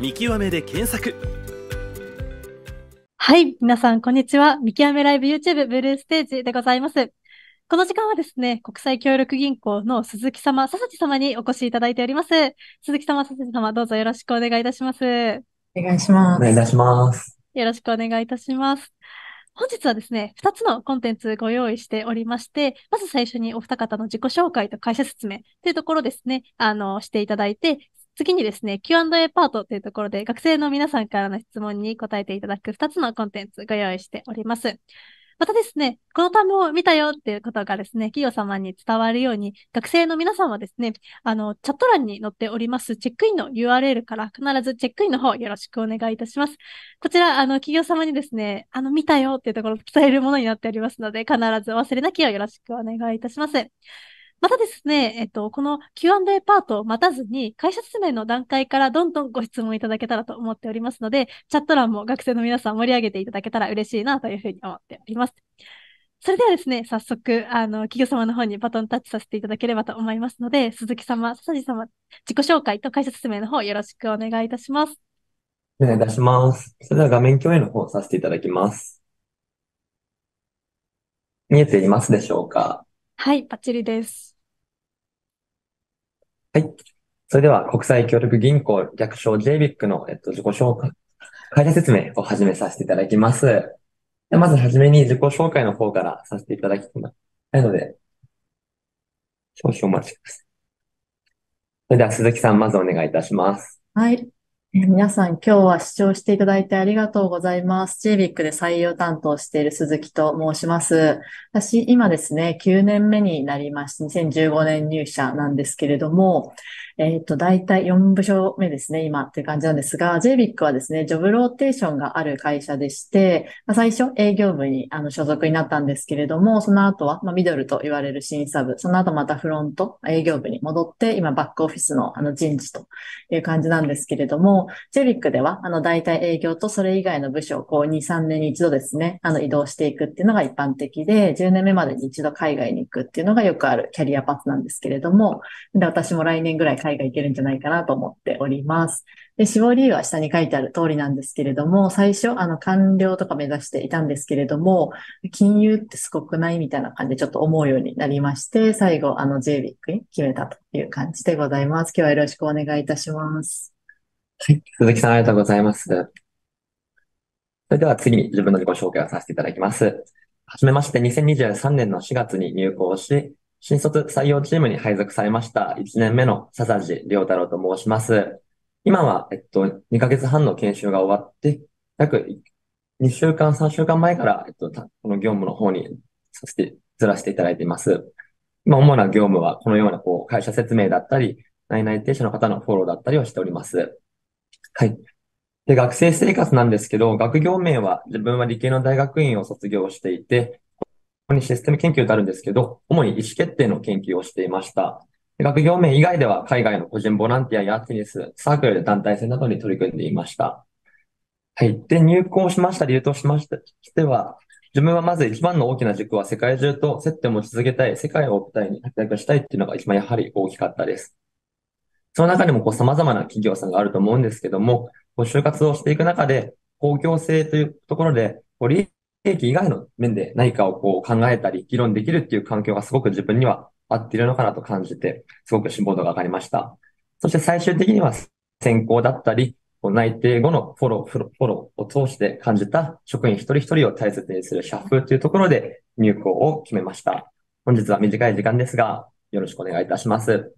見極めで検索はい。皆さん、こんにちは。見極めライブ YouTube ブルーステージでございます。この時間はですね、国際協力銀行の鈴木様、笹地様にお越しいただいております。鈴木様、笹地様、どうぞよろしくお願いいたします。よお願いします。お願いいたします。ろしくお願いいたします。本日はですね、2つのコンテンツご用意しておりまして、まず最初にお二方の自己紹介と会社説明というところですね、あの、していただいて、次にですね、Q&A パートというところで、学生の皆さんからの質問に答えていただく2つのコンテンツご用意しております。またですね、この単語を見たよっていうことがですね、企業様に伝わるように、学生の皆さんはですね、あの、チャット欄に載っておりますチェックインの URL から必ずチェックインの方よろしくお願いいたします。こちら、あの、企業様にですね、あの、見たよっていうところを伝えるものになっておりますので、必ずお忘れなきをよろしくお願いいたします。またですね、えっと、この Q&A パートを待たずに、会社説明の段階からどんどんご質問いただけたらと思っておりますので、チャット欄も学生の皆さん盛り上げていただけたら嬉しいなというふうに思っております。それではですね、早速、あの、企業様の方にバトンタッチさせていただければと思いますので、鈴木様、笹地様、自己紹介と会社説明の方よろしくお願いいたします。お願いいたします。それでは画面共有の方をさせていただきます。見えていますでしょうか？はい、バッチリです。はい。それでは国際協力銀行略称 JBIC の、えっと、自己紹介、会社説明を始めさせていただきます。でまずはじめに自己紹介の方からさせていただきたいので、少々お待ちください。それでは鈴木さん、まずお願いいたします。はい。皆さん、今日は視聴していただいてありがとうございます。JBIC で採用担当している鈴木と申します。私、今ですね、9年目になりまして、2015年入社なんですけれども、えっと、大体4部署目ですね、今っていう感じなんですが、JBIC はですね、ジョブローテーションがある会社でして、まあ最初営業部にあの所属になったんですけれども、その後は、まあ、ミドルと言われる審査部、その後またフロント、営業部に戻って、今バックオフィスのあの人事という感じなんですけれども、ジェビックでは、あの、大体営業とそれ以外の部署をこう2、3年に一度ですね、あの、移動していくっていうのが一般的で、10年目までに一度海外に行くっていうのがよくあるキャリアパスなんですけれども、で、私も来年ぐらい海外行けるんじゃないかなと思っております。で、志望理由は下に書いてある通りなんですけれども、最初、あの、官僚とか目指していたんですけれども、金融ってすごくないみたいな感じでちょっと思うようになりまして、最後、あの、JBIC に決めたという感じでございます。今日はよろしくお願いいたします。はい。鈴木さん、ありがとうございます。それでは次に自分の自己紹介をさせていただきます。はじめまして、2023年の4月に入校し、新卒採用チームに配属されました1年目の笹地良太郎と申します。今は、えっと、2ヶ月半の研修が終わって、約2週間、3週間前から、えっと、この業務の方にさせて、ずらしていただいています。今、主な業務はこのような、こう、会社説明だったり、内々定者の方のフォローだったりをしております。はい。で、学生生活なんですけど、学業名は自分は理系の大学院を卒業していて、ここにシステム研究とあるんですけど、主に意思決定の研究をしていました。学業名以外では海外の個人ボランティアやテニス、サークルで団体戦などに取り組んでいました。はい。で、入校しました理由としましては、自分はまず一番の大きな軸は世界中と接点を持ち続けたい、世界を舞台に活躍したいっていうのが一番やはり大きかったです。その中でもこう様々な企業さんがあると思うんですけども、こう就活をしていく中で、公共性というところで、こう利益以外の面で何かをこう考えたり、議論できるっていう環境がすごく自分には合っているのかなと感じて、すごく志望度が上がりました。そして最終的には選考だったり、内定後のフォロー、フォローフォローを通して感じた職員一人一人を大切にする社風というところで入校を決めました。本日は短い時間ですが、よろしくお願いいたします。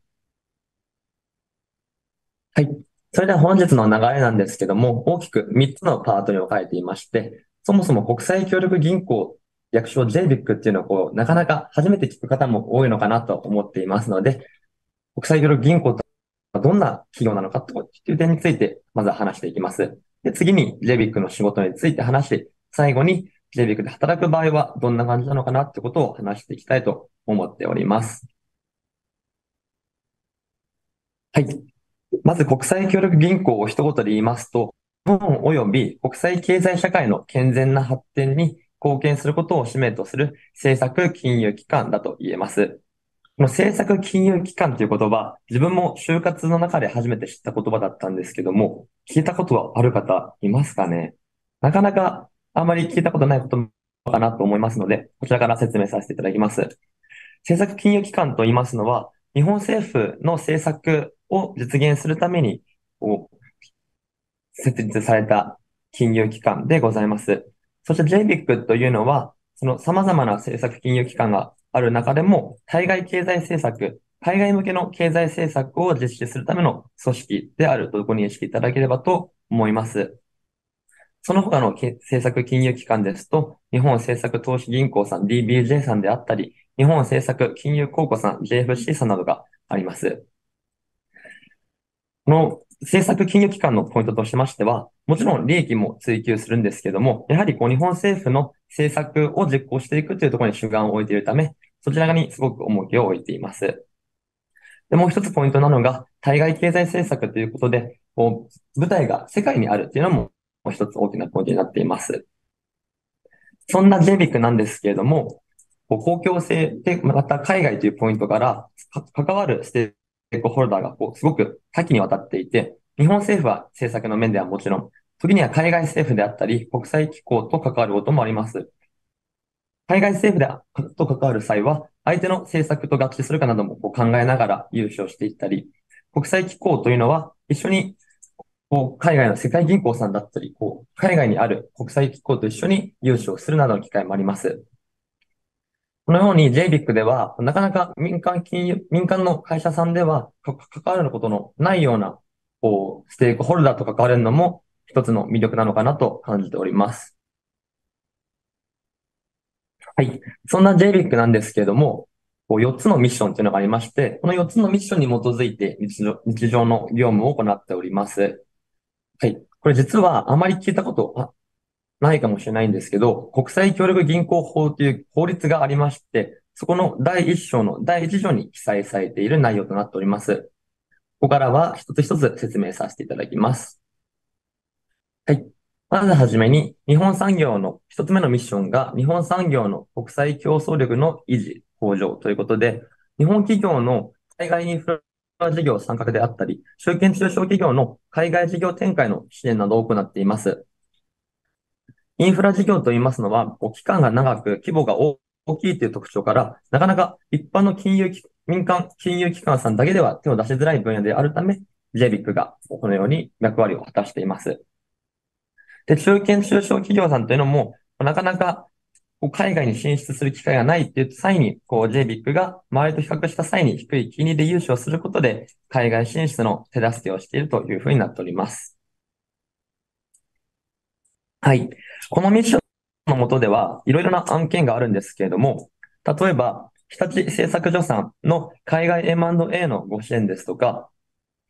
はい。それでは本日の流れなんですけども、大きく3つのパートに分かれていまして、そもそも国際協力銀行、略称 JBIC っていうのをこう、なかなか初めて聞く方も多いのかなと思っていますので、国際協力銀行とはどんな企業なのかという点について、まずは話していきます。で、次に JBIC の仕事について話して、最後に JBIC で働く場合はどんな感じなのかなってことを話していきたいと思っております。はい。まず国際協力銀行を一言で言いますと、本及び国際経済社会の健全な発展に貢献することを使命とする政策金融機関だと言えます。この政策金融機関という言葉、自分も就活の中で初めて知った言葉だったんですけども、聞いたことはある方いますかね？なかなかあまり聞いたことないことかなと思いますので、こちらから説明させていただきます。政策金融機関と言いますのは、日本政府の政策を実現するために、設立された金融機関でございます。そして JBIC というのは、その様々な政策金融機関がある中でも、対外経済政策、海外向けの経済政策を実施するための組織であるとご認識いただければと思います。その他の政策金融機関ですと、日本政策投資銀行さん DBJ さんであったり、日本政策金融公庫さん JFC さんなどがあります。この政策金融機関のポイントとしましては、もちろん利益も追求するんですけども、やはりこう日本政府の政策を実行していくというところに主眼を置いているため、そちら側にすごく重きを置いています。で、もう一つポイントなのが、対外経済政策ということで、こう、舞台が世界にあるっていうのも、もう一つ大きなポイントになっています。そんな JBIC なんですけれども、こう公共性で、また海外というポイントから関わるステテークホルダーがこうすごく多岐にわたっていて、日本政府は政策の面ではもちろん、時には海外政府であったり、国際機構と関わることもあります。海外政府でと関わる際は、相手の政策と合致するかなどもこう考えながら融資をしていったり、国際機構というのは、一緒にこう海外の世界銀行さんだったり、こう海外にある国際機構と一緒に融資をするなどの機会もあります。このように JBIC では、なかなか民間金融、民間の会社さんでは関わることのないような、こう、ステークホルダーと関われるのも一つの魅力なのかなと感じております。はい。そんな JBIC なんですけれども、こう4つのミッションというのがありまして、この4つのミッションに基づいて日常日常の業務を行っております。はい。これ実はあまり聞いたことないかもしれないんですけど、国際協力銀行法という法律がありまして、そこの第1章の第1条に記載されている内容となっております。ここからは一つ一つ説明させていただきます。はい。まずはじめに、日本産業の一つ目のミッションが、日本産業の国際競争力の維持、向上ということで、日本企業の海外インフラ事業参画であったり、証券中小企業の海外事業展開の支援などを行っています。インフラ事業と言いますのは、期間が長く規模が大きいという特徴から、なかなか一般の金融機、民間金融機関さんだけでは手を出しづらい分野であるため、JBIC がこのように役割を果たしています。で、中堅中小企業さんというのも、なかなか海外に進出する機会がないっていう際に、こう JBIC が周りと比較した際に低い金利で融資をすることで、海外進出の手助けをしているというふうになっております。はい。このミッションのもとでは、いろいろな案件があるんですけれども、例えば、日立製作所さんの海外 M&A のご支援ですとか、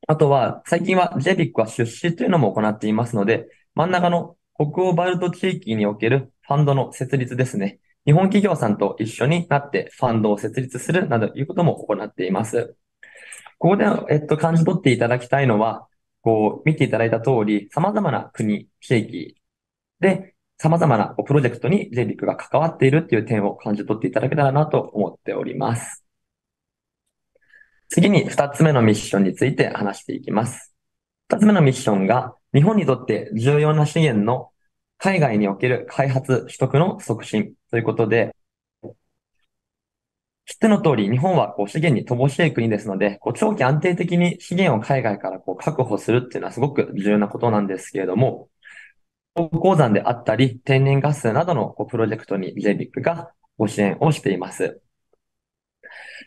あとは、最近は JBIC は出資というのも行っていますので、真ん中の北欧バルト地域におけるファンドの設立ですね。日本企業さんと一緒になってファンドを設立するなどいうことも行っています。ここで、えっと、感じ取っていただきたいのは、こう、見ていただいた通り、様々な国、地域で、様々なプロジェクトに JBIC が関わっているっていう点を感じ取っていただけたらなと思っております。次に二つ目のミッションについて話していきます。二つ目のミッションが、日本にとって重要な資源の海外における開発取得の促進ということで、知っての通り、日本はこう資源に乏しい国ですので、こう長期安定的に資源を海外からこう確保するっていうのはすごく重要なことなんですけれども、鉱山であったり、天然ガスなどのプロジェクトに JBIC がご支援をしています。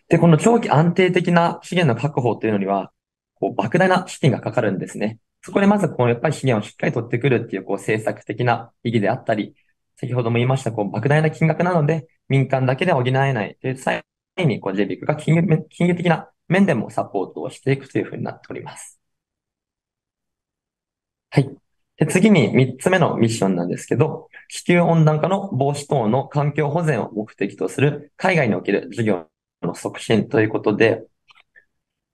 で、この長期安定的な資源の確保というのには、こう、莫大な資金がかかるんですね。そこでまず、こう、やっぱり資源をしっかり取ってくるっていう、こう、政策的な意義であったり、先ほども言いました、こう、莫大な金額なので、民間だけで補えないという際に、こう、JBIC が金融、金融的な面でもサポートをしていくというふうになっております。はい。で次に3つ目のミッションなんですけど、地球温暖化の防止等の環境保全を目的とする海外における事業の促進ということで、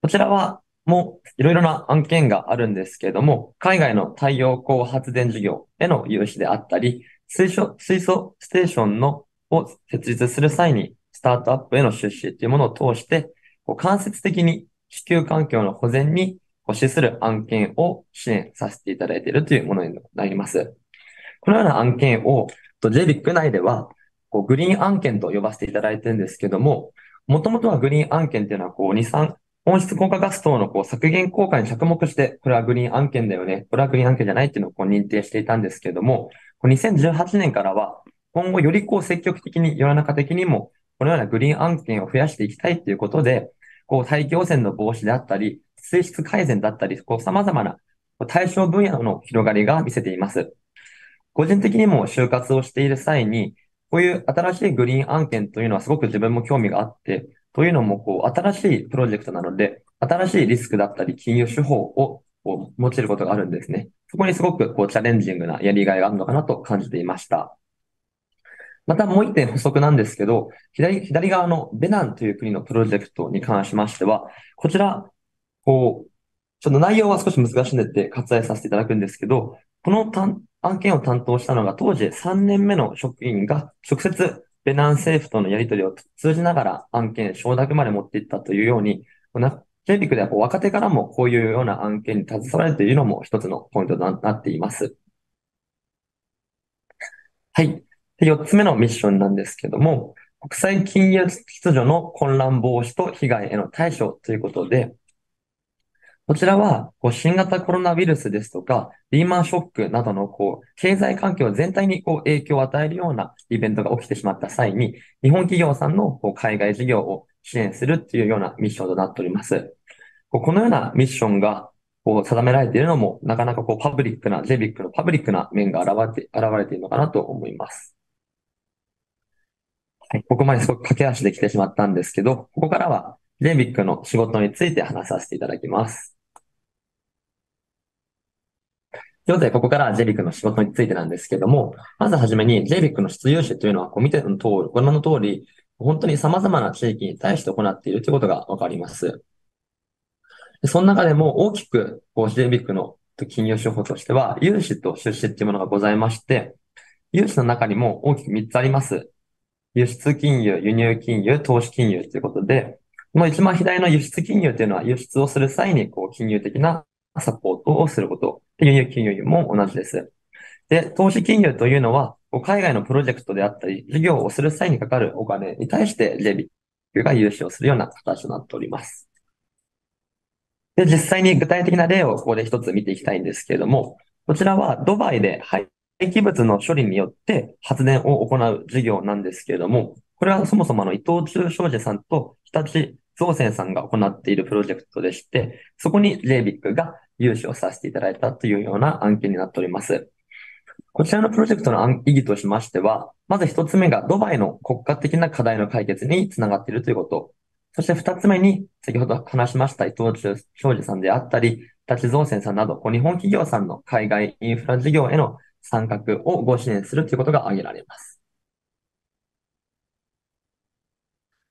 こちらはもういろいろな案件があるんですけれども、海外の太陽光発電事業への融資であったり、水素、水素ステーションのを設立する際にスタートアップへの出資というものを通して、こう間接的に地球環境の保全に資する案件を支援させていただいているというものになります。このような案件を JBIC 内ではこうグリーン案件と呼ばせていただいてるんですけども、もともとはグリーン案件っていうのはこう二酸温室効果ガス等のこう削減効果に着目して、これはグリーン案件だよね、これはグリーン案件じゃないっていうのをこう認定していたんですけども、2018年からは今後よりこう積極的に世の中的にもこのようなグリーン案件を増やしていきたいということで、こう大気汚染の防止であったり、水質改善だったり、こう様々な対象分野の広がりが見せています。個人的にも就活をしている際に、こういう新しいグリーン案件というのはすごく自分も興味があって、というのも、こう、新しいプロジェクトなので、新しいリスクだったり、金融手法をこう用いることがあるんですね。そこにすごくこうチャレンジングなやりがいがあるのかなと感じていました。またもう一点補足なんですけど、左、左側のベナンという国のプロジェクトに関しましては、こちら、こう、ちょっと内容は少し難しいんでって割愛させていただくんですけど、この案件を担当したのが当時3年目の職員が直接ベナン政府とのやり取りを通じながら案件承諾まで持っていったというように、ジェビックではこう若手からもこういうような案件に携われているのも一つのポイントとなっています。はい。で、四つ目のミッションなんですけども、国際金融秩序の混乱防止と被害への対処ということで、こちらは、こう、新型コロナウイルスですとか、リーマンショックなどの、こう、経済環境全体に、こう、影響を与えるようなイベントが起きてしまった際に、日本企業さんの、こう、海外事業を支援するっていうようなミッションとなっております。このようなミッションが、こう、定められているのも、なかなかこう、パブリックな、JBIC のパブリックな面が現れて、現れているのかなと思います。はい、ここまですごく駆け足で来てしまったんですけど、ここからは JBIC の仕事について話させていただきます。ということで、ここからは JBIC の仕事についてなんですけども、まずはじめに JBIC の出有種というのは、こう見ての通り、ご覧の通り、本当に様々な地域に対して行っているということがわかります。その中でも大きく、こう JBIC の金融手法としては、融資と出資っていうものがございまして、融資の中にも大きく3つあります。輸出金融、輸入金融、投資金融ということで、この一番左の輸出金融というのは輸出をする際にこう金融的なサポートをすること。輸入金融も同じです。で、投資金融というのは、海外のプロジェクトであったり、事業をする際にかかるお金に対して JB が融資をするような形となっております。で、実際に具体的な例をここで一つ見ていきたいんですけれども、こちらはドバイで廃棄物の処理によって発電を行う事業なんですけれども、これはそもそもの伊藤忠商事さんと日立造船さんが行っているプロジェクトでして、そこに JBIC が融資をさせていただいたというような案件になっております。こちらのプロジェクトの意義としましては、まず一つ目がドバイの国家的な課題の解決につながっているということ。そして二つ目に、先ほど話しました伊藤昌司さんであったり、立造船さんなど、日本企業さんの海外インフラ事業への参画をご支援するということが挙げられます。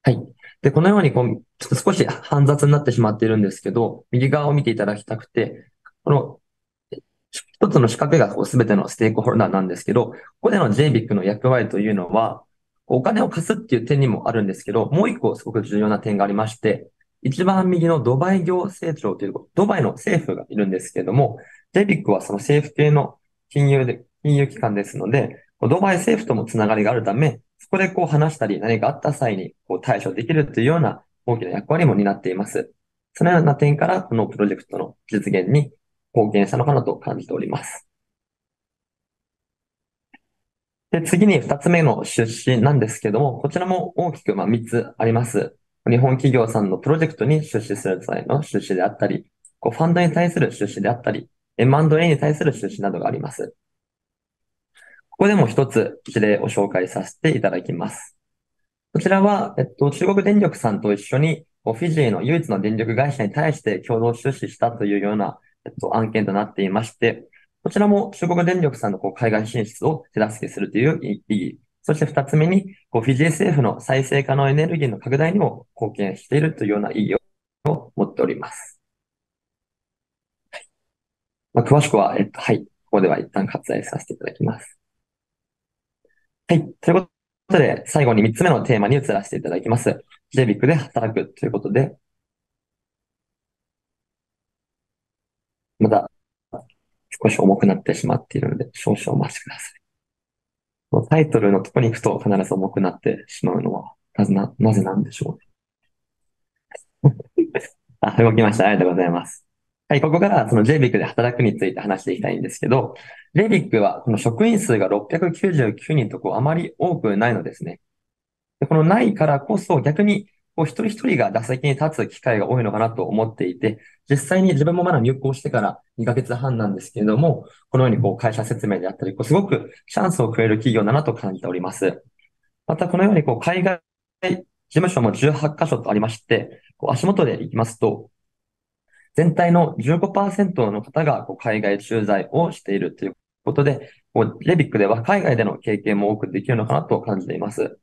はい。で、このようにこう、ちょっと少し煩雑になってしまっているんですけど、右側を見ていただきたくて、この一つの仕掛けがこう全てのステークホルダーなんですけど、ここでの JBIC の役割というのは、お金を貸すっていう点にもあるんですけど、もう一個すごく重要な点がありまして、一番右のドバイ行政庁という、ドバイの政府がいるんですけども、JBIC はその政府系の金融で、金融機関ですので、ドバイ政府ともつながりがあるため、そこでこう話したり何かあった際にこう対処できるというような大きな役割も担っています。そのような点から、このプロジェクトの実現に貢献したのかなと感じております。で、次に二つ目の出資なんですけども、こちらも大きくま3つあります。日本企業さんのプロジェクトに出資する際の出資であったり、こうファンドに対する出資であったり、M&A に対する出資などがあります。ここでも一つ事例を紹介させていただきます。こちらは、えっと、中国電力さんと一緒に、フィジーの唯一の電力会社に対して共同出資したというようなえっと、案件となっていまして、こちらも中国電力さんのこう海外進出を手助けするという意義。そして二つ目に、こうフィジー政府の再生可能エネルギーの拡大にも貢献しているというような意義を持っております。まあ、詳しくは、えっと、はい。ここでは一旦割愛させていただきます。はい。ということで、最後に三つ目のテーマに移らせていただきます。JBIC で働くということで、まだ少し重くなってしまっているので、少々お待ちください。タイトルのとこに行くと必ず重くなってしまうのは、なぜな、なぜなんでしょうね。あ、動きました。ありがとうございます。はい、ここからその JBIC で働くについて話していきたいんですけど、JBIC はこの職員数が699人とこうあまり多くないのですね。でこのないからこそ逆にこう一人一人が打席に立つ機会が多いのかなと思っていて、実際に自分もまだ入校してから2ヶ月半なんですけれども、このようにこう会社説明であったり、こうすごくチャンスをくれる企業だなと感じております。またこのようにこう海外事務所も18カ所とありまして、こう足元で行きますと、全体の15%の方がこう海外駐在をしているということで、こうレビックでは海外での経験も多くできるのかなと感じています。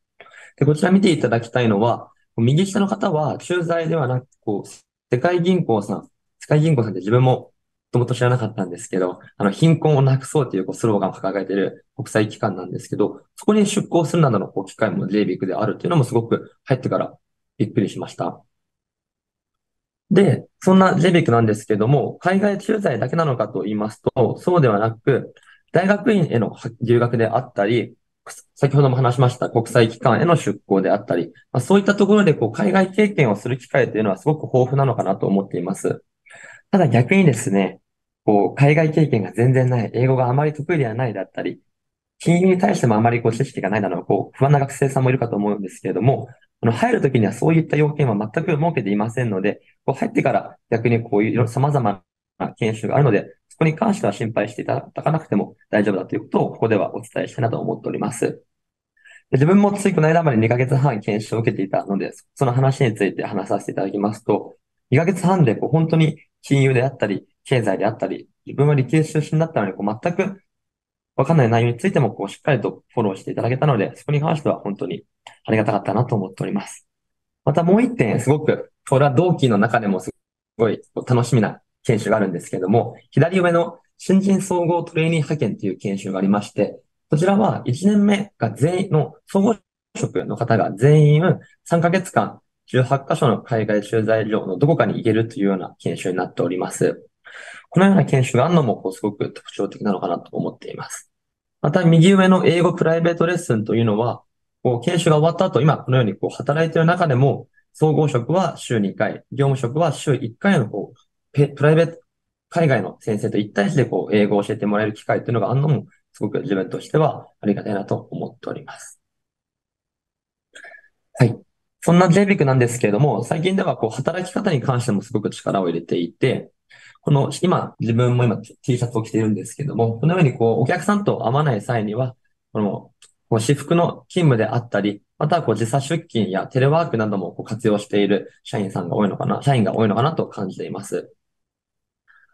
でこちら見ていただきたいのは、右下の方は駐在ではなく、こう、世界銀行さん、世界銀行さんって自分ももともと知らなかったんですけど、あの、貧困をなくそうというこうスローガンを掲げている国際機関なんですけど、そこに出向するなどのこう機会も JBIC であるというのもすごく入ってからびっくりしました。で、そんな JBIC なんですけども、海外駐在だけなのかと言いますと、そうではなく、大学院への留学であったり、先ほども話しました国際機関への出向であったり、まあ、そういったところでこう海外経験をする機会というのはすごく豊富なのかなと思っています。ただ逆にですね、こう海外経験が全然ない、英語があまり得意ではないだったり、金融に対してもあまりこう知識がないなど、こう不安な学生さんもいるかと思うんですけれども、あの入るときにはそういった要件は全く設けていませんので、こう入ってから逆にこういう様々な研修があるので、そこに関しては心配していただかなくても大丈夫だということをここではお伝えしたいなと思っております。自分もついこの間まで2ヶ月半研修を受けていたので、その話について話させていただきますと、2ヶ月半でこう本当に金融であったり、経済であったり、自分は理系出身だったので、こう全くわかんない内容についてもこうしっかりとフォローしていただけたので、そこに関しては本当にありがたかったなと思っております。またもう一点、すごく、これは同期の中でもすごい楽しみな研修があるんですけれども、左上の新人総合トレーニー派遣という研修がありまして、こちらは1年目が全員の総合職の方が全員3ヶ月間18カ所の海外駐在所のどこかに行けるというような研修になっております。このような研修があるのもすごく特徴的なのかなと思っています。また右上の英語プライベートレッスンというのは、こう研修が終わった後、今このようにこう働いている中でも、総合職は週2回、業務職は週1回のこうプライベート、海外の先生と1対1でこう英語を教えてもらえる機会というのがあるのも、すごく自分としてはありがたいなと思っております。はい。そんな JBIC なんですけれども、最近ではこう働き方に関してもすごく力を入れていて、この、今、自分も今 T シャツを着ているんですけども、このようにこう、お客さんと会わない際には、この、こう私服の勤務であったり、またはこう時差出勤やテレワークなどもこう活用している社員さんが多いのかな、社員が多いのかなと感じています。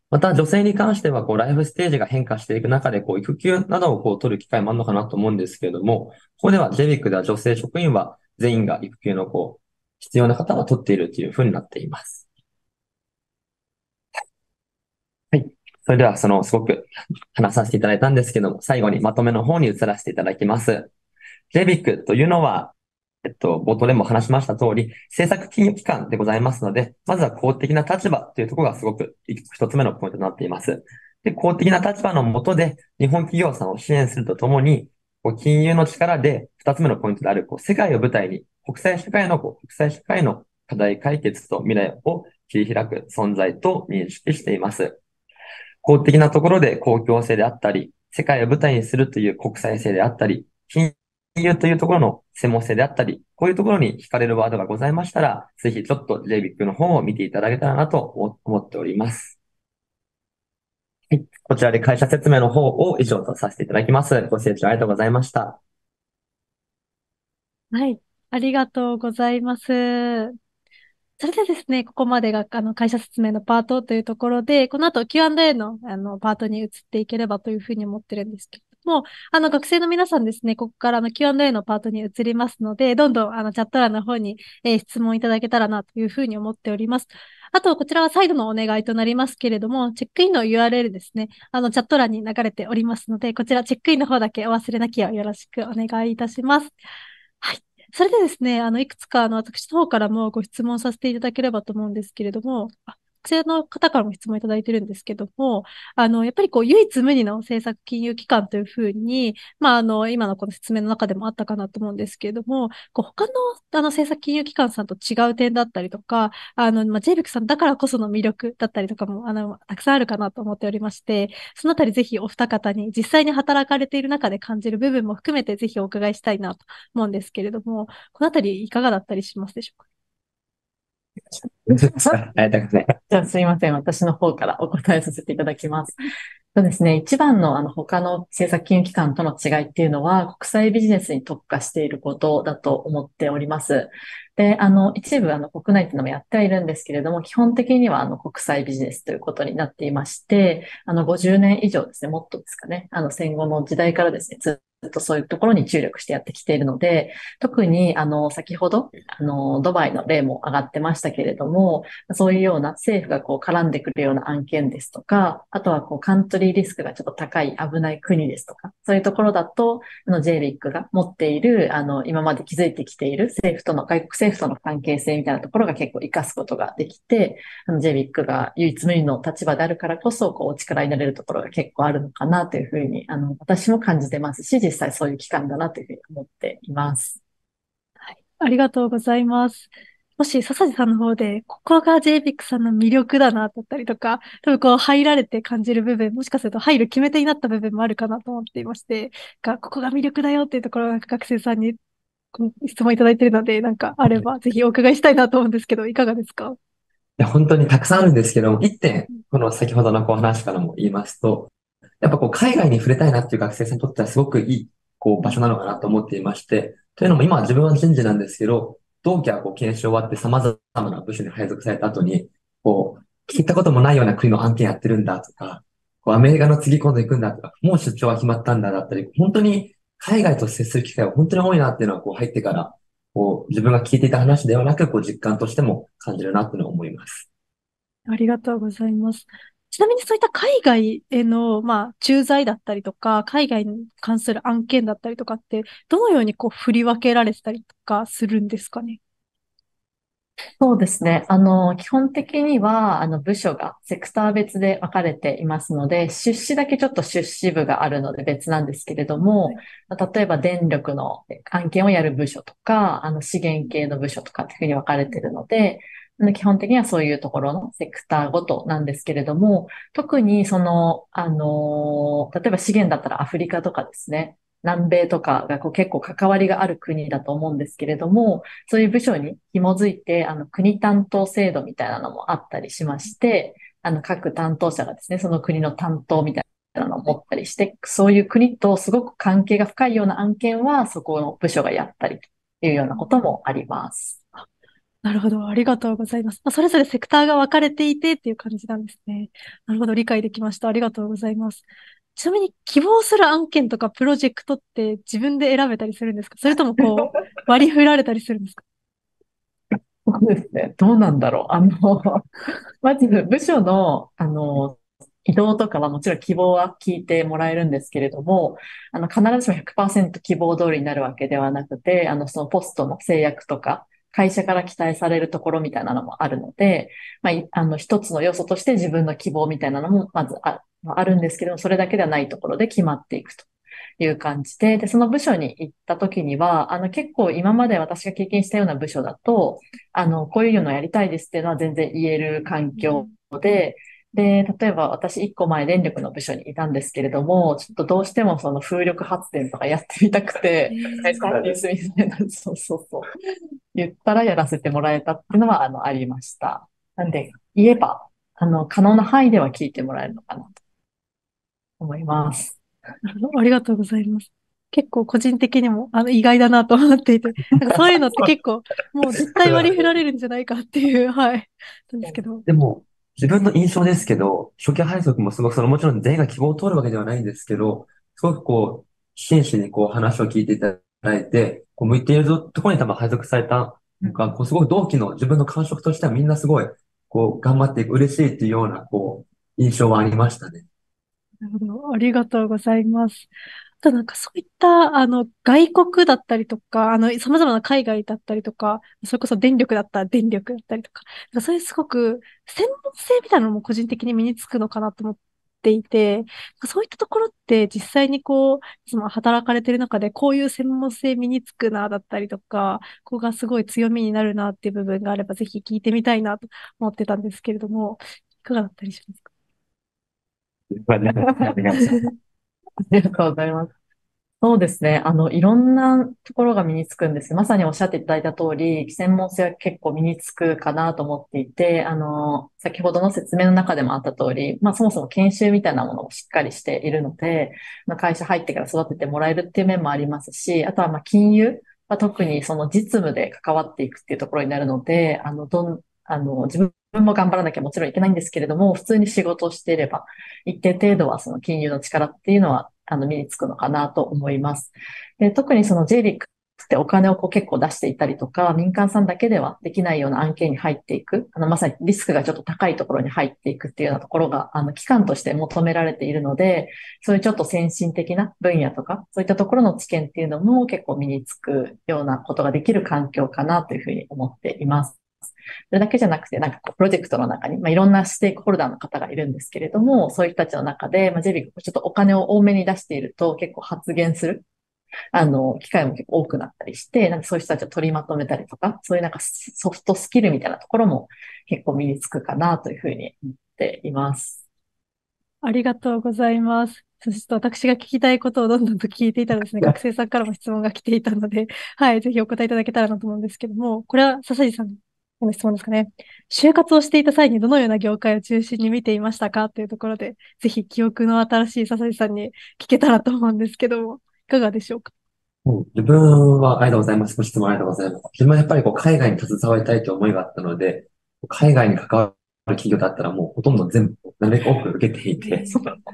また女性に関してはこうライフステージが変化していく中でこう育休などをこう取る機会もあるのかなと思うんですけれども、ここでは JBIC では女性職員は全員が育休のこう必要な方は取っているというふうになっています。はい。それでは、その、すごく話させていただいたんですけども、最後にまとめの方に移らせていただきます。JBIC というのは、えっと、冒頭でも話しました通り、政策金融機関でございますので、まずは公的な立場というところがすごく一つ目のポイントとなっています。で、公的な立場のもとで、日本企業さんを支援するとともに、金融の力で二つ目のポイントである、こう世界を舞台に国際社会のこう国際社会の課題解決と未来を切り開く存在と認識しています。公的なところで公共性であったり、世界を舞台にするという国際性であったり、金融というところの専門性であったり、こういうところに惹かれるワードがございましたら、ぜひちょっと JBIC の方を見ていただけたらなと思っております。はい。こちらで会社説明の方を以上とさせていただきます。ご清聴ありがとうございました。はい。ありがとうございます。それでですね、ここまでがあの会社説明のパートというところで、この後 Q&A のあのパートに移っていければというふうに思ってるんですけども、あの学生の皆さんですね、ここからの Q&A のパートに移りますので、どんどんあのチャット欄の方に、えー、質問いただけたらなというふうに思っております。あと、こちらは再度のお願いとなりますけれども、チェックインの URL ですね、あのチャット欄に流れておりますので、こちらチェックインの方だけお忘れなきをよろしくお願いいたします。はい。それでですね、あの、いくつか、あの、私の方からもご質問させていただければと思うんですけれども、あ生の方からも質問いただいてるんですけども、あの、やっぱりこう、唯一無二の政策金融機関というふうに、まあ、あの、今のこの説明の中でもあったかなと思うんですけれども、こう他の、あの、政策金融機関さんと違う点だったりとか、あの、まあ、JBIC さんだからこその魅力だったりとかも、あの、たくさんあるかなと思っておりまして、そのあたりぜひお二方に実際に働かれている中で感じる部分も含めてぜひお伺いしたいなと思うんですけれども、このあたりいかがだったりしますでしょうか？じゃあすいません。私の方からお答えさせていただきます。そうですね。一番のあの他の政策金融機関との違いっていうのは国際ビジネスに特化していることだと思っております。で、あの、一部あの国内っていうのもやってはいるんですけれども、基本的にはあの国際ビジネスということになっていまして、あの50年以上ですね、もっとですかね、あの戦後の時代からですね、ずっっとそういうところに注力してやってきているので、特に、あの、先ほど、あの、ドバイの例も上がってましたけれども、そういうような政府がこう絡んでくるような案件ですとか、あとはこうカントリーリスクがちょっと高い危ない国ですとか、そういうところだと、あの、JBIC が持っている、あの、今まで築いてきている政府との、外国政府との関係性みたいなところが結構活かすことができて、あの、JBIC が唯一無二の立場であるからこそ、こう、お力になれるところが結構あるのかなというふうに、あの、私も感じてますし、実際そういう機関だなというふうに思っています。はい。ありがとうございます。もし、笹地さんの方で、ここが JPIC さんの魅力だな、だったりとか、多分こう、入られて感じる部分、もしかすると入る決め手になった部分もあるかなと思っていまして、が、ここが魅力だよっていうところが学生さんに質問いただいているので、なんかあれば、ぜひお伺いしたいなと思うんですけど、いかがですか？いや、本当にたくさんあるんですけども、一点、この先ほどのこう話からも言いますと、やっぱこう、海外に触れたいなっていう学生さんにとってはすごくいい、こう、場所なのかなと思っていまして、というのも今は自分は人事なんですけど、同期はこう研修終わって様々な部署に配属された後に、こう、聞いたこともないような国の案件やってるんだとか、こうアメリカの次今度行くんだとか、もう出張は決まったんだだったり、本当に海外と接する機会は本当に多いなっていうのはこう入ってから、こう自分が聞いていた話ではなく、こう実感としても感じるなっていうのを思います。ありがとうございます。ちなみにそういった海外への、まあ、駐在だったりとか、海外に関する案件だったりとかって、どのようにこう振り分けられてたりとかするんですかね？そうですね。あの、基本的には、あの、部署がセクター別で分かれていますので、出資だけちょっと出資部があるので別なんですけれども、例えば電力の案件をやる部署とか、あの、資源系の部署とかっていうふうに分かれているので、基本的にはそういうところのセクターごとなんですけれども、特にその、あの、例えば資源だったらアフリカとかですね、南米とかがこう結構関わりがある国だと思うんですけれども、そういう部署に紐づいて、あの、国担当制度みたいなのもあったりしまして、あの、各担当者がですね、その国の担当みたいなのを持ったりして、そういう国とすごく関係が深いような案件は、そこの部署がやったりというようなこともあります。なるほど。ありがとうございます。まあ、それぞれセクターが分かれていてっていう感じなんですね。なるほど。理解できました。ありがとうございます。ちなみに希望する案件とかプロジェクトって自分で選べたりするんですか？それともこう、割り振られたりするんですか？そうですね。どうなんだろう。あの、まず部署の、あの、移動とかはもちろん希望は聞いてもらえるんですけれども、あの、必ずしも100%希望通りになるわけではなくて、あの、そのポストの制約とか、会社から期待されるところみたいなのもあるので、まあ、あの、一つの要素として自分の希望みたいなのもまずああるんですけども、それだけではないところで決まっていくという感じで、で、その部署に行った時には、あの、結構今まで私が経験したような部署だと、あの、こういうのやりたいですっていうのは全然言える環境で、で、例えば私一個前電力の部署にいたんですけれども、ちょっとどうしてもその風力発電とかやってみたくて、そうそうそう。言ったらやらせてもらえたっていうのは、あの、ありました。なんで、言えば、あの、可能な範囲では聞いてもらえるのかなと思います。ありがとうございます。結構個人的にもあの意外だなと思っていて、なんかそういうのって結構もう絶対割り振られるんじゃないかっていう、はい、なんですけど。でも、自分の印象ですけど、初期配属もすごくそのもちろん全員が希望を通るわけではないんですけど、すごくこう、真摯にこう話を聞いていただいて、こう向いているところに多分配属されたのか、こうすごく同期の自分の感触としてはみんなすごい、こう頑張っていく嬉しいっていうような、こう、印象はありましたね。なるほど。ありがとうございます。なんかそういった、あの、外国だったりとか、あの、様々な海外だったりとか、それこそ電力だったら電力だったりとか、かそういうすごく専門性みたいなのも個人的に身につくのかなと思っていて、そういったところって実際にこう、いつも働かれてる中でこういう専門性身につくな、だったりとか、ここがすごい強みになるなっていう部分があれば、ぜひ聞いてみたいなと思ってたんですけれども、いかがだったりしますか？ありがとうございます。そうですね。あの、いろんなところが身につくんです。まさにおっしゃっていただいた通り、専門性は結構身につくかなと思っていて、あの、先ほどの説明の中でもあった通り、まあそもそも研修みたいなものをしっかりしているので、まあ会社入ってから育ててもらえるっていう面もありますし、あとはまあ金融は特にその実務で関わっていくっていうところになるので、あの、どん、あの、自分も頑張らなきゃもちろんいけないんですけれども、普通に仕事をしていれば、一定程度はその金融の力っていうのはあの、身につくのかなと思います。で特にその j リ i c ってお金をこう結構出していたりとか、民間さんだけではできないような案件に入っていく、あの、まさにリスクがちょっと高いところに入っていくっていうようなところが、あの、機関として求められているので、そういうちょっと先進的な分野とか、そういったところの知見っていうのも結構身につくようなことができる環境かなというふうに思っています。それだけじゃなくて、なんかこう、プロジェクトの中に、まあ、いろんなステークホルダーの方がいるんですけれども、そういう人たちの中で、まあ、ジビがちょっとお金を多めに出していると結構発言する、あの、機会も結構多くなったりして、なんかそういう人たちを取りまとめたりとか、そういうなんかソフトスキルみたいなところも結構身につくかなというふうに思っています。ありがとうございます。そして私が聞きたいことをどんどんと聞いていたらですね、学生さんからも質問が来ていたので、はい、ぜひお答えいただけたらなと思うんですけども、これは笹地さんの質問ですかね。就活をしていた際にどのような業界を中心に見ていましたか？というところで、ぜひ記憶の新しい笹井さんに聞けたらと思うんですけども、いかがでしょうか？自分はありがとうございます。ご質問ありがとうございます。自分はやっぱりこう海外に携わりたいという思いがあったので、海外に関わる企業だったらもうほとんど全部、なるべく多く受けていて、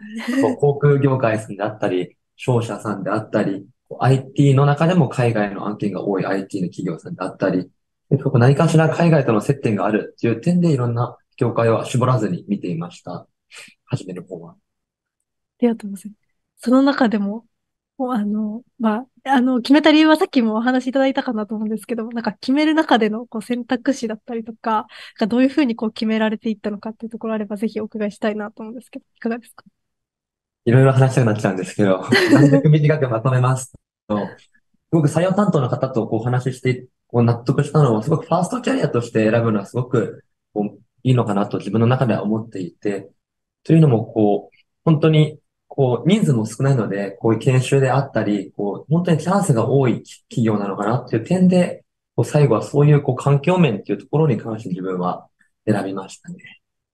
航空業界さんであったり、商社さんであったり、IT の中でも海外の案件が多い IT の企業さんであったり、何かしら海外との接点があるっていう点でいろんな業界は絞らずに見ていました。初めの方は。ありがとうございます。その中でも、もうあの、まあ、あの、決めた理由はさっきもお話しいただいたかなと思うんですけど、なんか決める中でのこう選択肢だったりとか、かどういうふうにこう決められていったのかっていうところあれば、ぜひお伺いしたいなと思うんですけど、いかがですか？いろいろ話したくなっちゃうんですけど、なるべく短くまとめますと、すごく採用担当の方とこうお話ししてこう納得したのは、すごくファーストキャリアとして選ぶのはすごくこういいのかなと自分の中では思っていて、というのも、こう、本当に、こう、人数も少ないので、こういう研修であったり、こう、本当にチャンスが多い企業なのかなっていう点で、こう最後はそういうこう環境面っていうところに関して自分は選びましたね。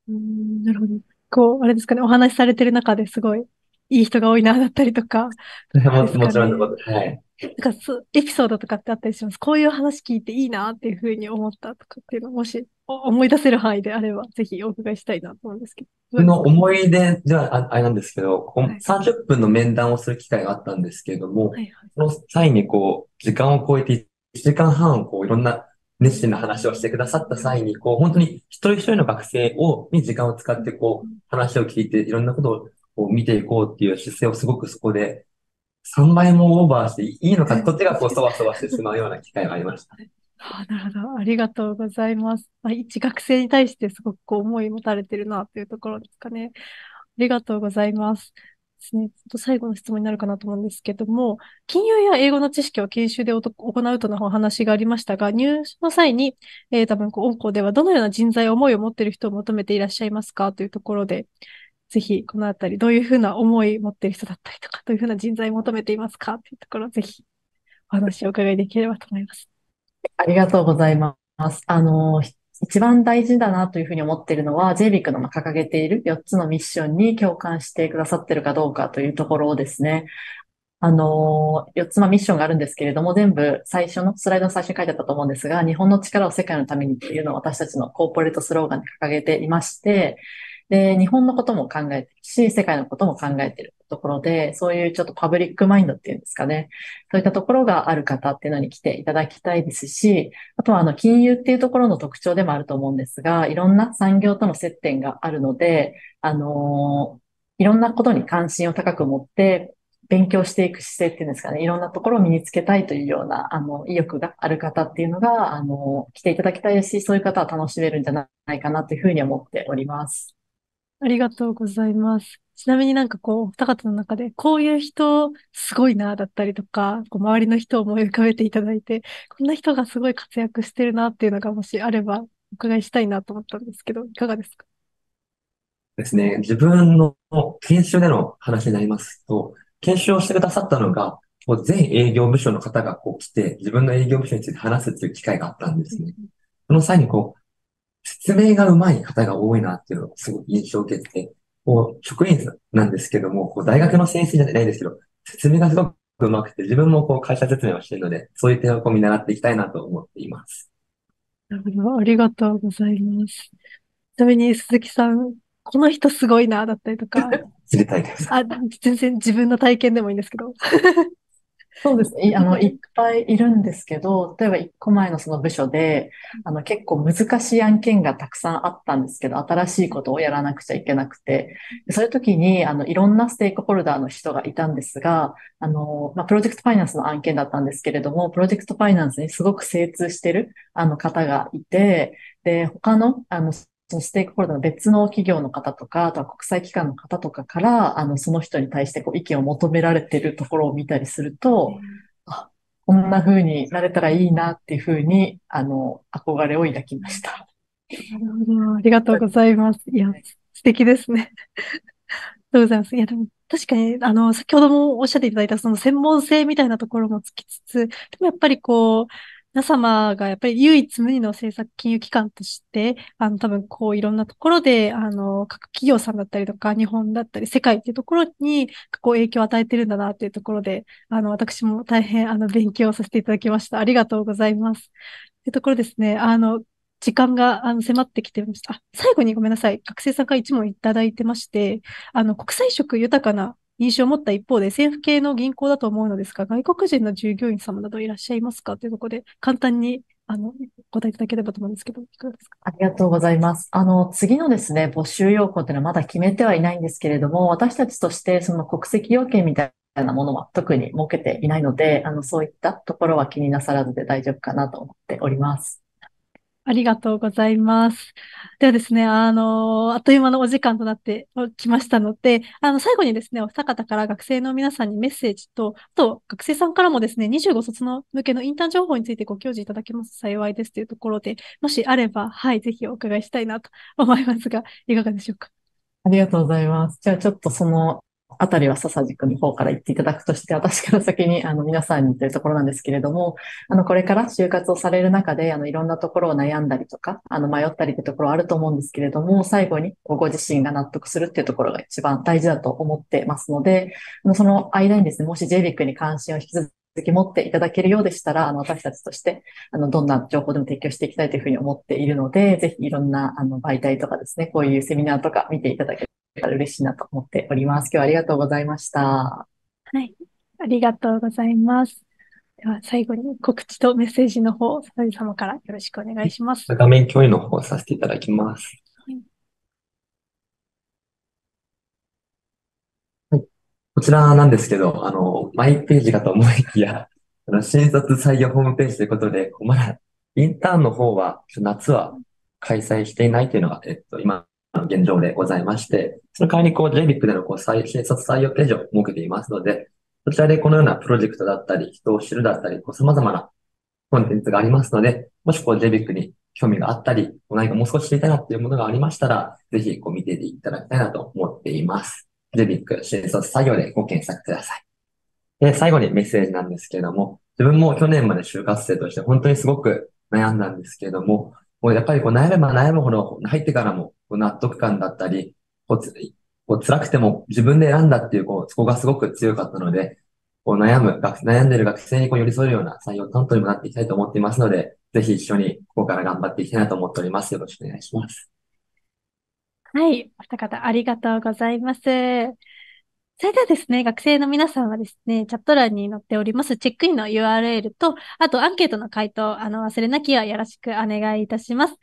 うん、なるほど。こう、あれですかね、お話しされてる中ですごいいい人が多いな、だったりとか、ももちろんのこと。はい。なんかそエピソードとかってあったりします。こういう話聞いていいなっていうふうに思ったとかっていうのもし思い出せる範囲であれば、ぜひお伺いしたいなと思うんですけど。僕の思い出ではあれなんですけど、はい、30分の面談をする機会があったんですけれども、はいはい、その際にこう、時間を超えて1時間半こういろんな熱心な話をしてくださった際に、こう、本当に一人一人の学生を、に時間を使って、こう、話を聞いて、いろんなことを見ていこうっていう姿勢をすごくそこで3倍もオーバーしていいのか、こっちがこうそわそわしてしまうような機会がありましたね。あなるほど。ありがとうございます。まあ、一学生に対してすごくこう思い持たれてるなというところですかね。ありがとうございます。ですね。最後の質問になるかなと思うんですけども、金融や英語の知識を研修で行うとのお話がありましたが、入試の際に、えー、多分、音校ではどのような人材、思いを持っている人を求めていらっしゃいますかというところで、ぜひこのあたり、どういうふうな思い持っている人だったりとか、どういうふうな人材を求めていますかというところ、ぜひお話をお伺いできればと思います。ありがとうございます。あの、一番大事だなというふうに思っているのは、JBIC の掲げている4つのミッションに共感してくださっているかどうかというところですね、あの、4つのミッションがあるんですけれども、全部最初の、スライドの最初に書いてあったと思うんですが、日本の力を世界のためにっていうのを私たちのコーポレートスローガンで掲げていまして、で、日本のことも考えてるし、世界のことも考えてるところで、そういうちょっとパブリックマインドっていうんですかね。そういったところがある方っていうのに来ていただきたいですし、あとはあの、金融っていうところの特徴でもあると思うんですが、いろんな産業との接点があるので、あのいろんなことに関心を高く持って、勉強していく姿勢っていうんですかね、いろんなところを身につけたいというような、あの、意欲がある方っていうのが、あの、来ていただきたいし、そういう方は楽しめるんじゃないかなというふうに思っております。ありがとうございます。ちなみになんかこう、二方の中で、こういう人すごいな、だったりとか、こう周りの人を思い浮かべていただいて、こんな人がすごい活躍してるなっていうのがもしあれば、お伺いしたいなと思ったんですけど、いかがですか？ですね。自分の研修での話になりますと、研修をしてくださったのが、こう全営業部署の方がこう来て、自分の営業部署について話すっていう機会があったんですね。その際にこう、説明が上手い方が多いなっていうのをすごい印象を受けて、こう、職員なんですけども、こう大学の先生じゃないですけど、説明がすごく上手くて、自分もこう会社説明をしているので、そういう点をこう見習っていきたいなと思っています。なるほど。ありがとうございます。ちなみに鈴木さん、この人すごいな、だったりとか。知りたいです。あ、全然自分の体験でもいいんですけど。そうですね。あの、いっぱいいるんですけど、例えば一個前のその部署で、あの、結構難しい案件がたくさんあったんですけど、新しいことをやらなくちゃいけなくて、そういう時に、あの、いろんなステークホルダーの人がいたんですが、あの、まあ、プロジェクトファイナンスの案件だったんですけれども、プロジェクトファイナンスにすごく精通してる、あの方がいて、で、他の、あの、そのステークホルダーの別の企業の方とか、あとは国際機関の方とかから、あの、その人に対してこう意見を求められているところを見たりすると、あ、こんな風になれたらいいなっていう風に、あの、憧れを抱きました。なるほど。ありがとうございます。いや、素敵ですね。ありがとうございます。いや、でも確かに、あの、先ほどもおっしゃっていただいたその専門性みたいなところもつきつつ、でもやっぱりこう、皆様がやっぱり唯一無二の政策金融機関として、あの、多分こういろんなところで、あの、各企業さんだったりとか、日本だったり、世界っていうところに、こう影響を与えてるんだなっていうところで、あの、私も大変、あの、勉強させていただきました。ありがとうございます。というところですね、あの、時間があの迫ってきてました。あ、最後にごめんなさい。学生さんから一問いただいてまして、あの、国際色豊かな印象を持った一方で、政府系の銀行だと思うのですが、外国人の従業員様などいらっしゃいますか？というところで、簡単にあの、答えいただければと思うんですけど、いかがですか？ありがとうございます。あの、次のですね、募集要項っていうのはまだ決めてはいないんですけれども、私たちとしてその国籍要件みたいなものは特に設けていないので、あの、そういったところは気になさらずで大丈夫かなと思っております。ありがとうございます。ではですね、あの、あっという間のお時間となってきましたので、あの、最後にですね、お二方から学生の皆さんにメッセージと、あと、学生さんからもですね、25卒の向けのインターン情報についてご教示いただけます幸いですというところで、もしあれば、はい、ぜひお伺いしたいなと思いますが、いかがでしょうか？ありがとうございます。じゃあちょっとそのあたりは笹軸の方から言っていただくとして、私から先にあの皆さんにというところなんですけれども、あのこれから就活をされる中で、あのいろんなところを悩んだりとか、あの迷ったりというところあると思うんですけれども、最後にご自身が納得するっていうところが一番大事だと思ってますので、その間にですね、もし JBIC に関心を引き続き持っていただけるようでしたら、あの、私たちとして、あの、どんな情報でも提供していきたいというふうに思っているので、ぜひいろんな、あの、媒体とかですね、こういうセミナーとか見ていただけたら嬉しいなと思っております。今日はありがとうございました。はい。ありがとうございます。では、最後に告知とメッセージの方、佐々様からよろしくお願いします。画面共有の方させていただきます。はい。こちらなんですけど、あの、マイページかと思いきや、あの、新卒採用ホームページということで、まだ、インターンの方は、夏は開催していないというのが、えっと、今、現状でございまして、その代わりにこう JBIC でのこう新卒採用ページを設けていますので、そちらでこのようなプロジェクトだったり、人を知るだったり、こう様々なコンテンツがありますので、もしこう JBIC に興味があったり、何かもう少し知りたいなっていうものがありましたら、ぜひこう見ていただきたいなと思っています。JBIC 新卒採用でご検索ください。で、最後にメッセージなんですけれども、自分も去年まで就活生として本当にすごく悩んだんですけれども、もうやっぱりこう悩めば悩むほど入ってからもこう納得感だったり、こうつこう辛くても自分で選んだっていう、こう、そこがすごく強かったので、こう悩む、悩んでる学生にこう寄り添えるような採用担当にもなっていきたいと思っていますので、ぜひ一緒にここから頑張っていきたいなと思っております。よろしくお願いします。はい。お二方ありがとうございます。それではですね、学生の皆さんはですね、チャット欄に載っておりますチェックインの URL と、あとアンケートの回答、あの、忘れなきはよろしくお願いいたします。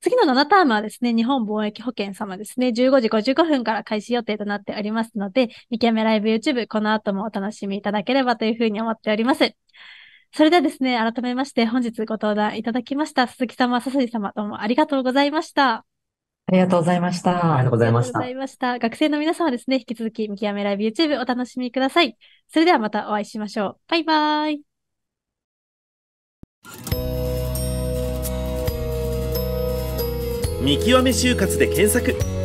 次の7タームはですね、日本貿易保険様ですね、15時55分から開始予定となっておりますので、見極めライブ YouTube、この後もお楽しみいただければというふうに思っております。それではですね、改めまして本日ご登壇いただきました、鈴木様、笹地様、どうもありがとうございました。ありがとうございました。ありがとうございました。ありがとうございました。学生の皆さんはですね、引き続き見極めライブ YouTube お楽しみください。それではまたお会いしましょう。バイバーイ。見極め就活で検索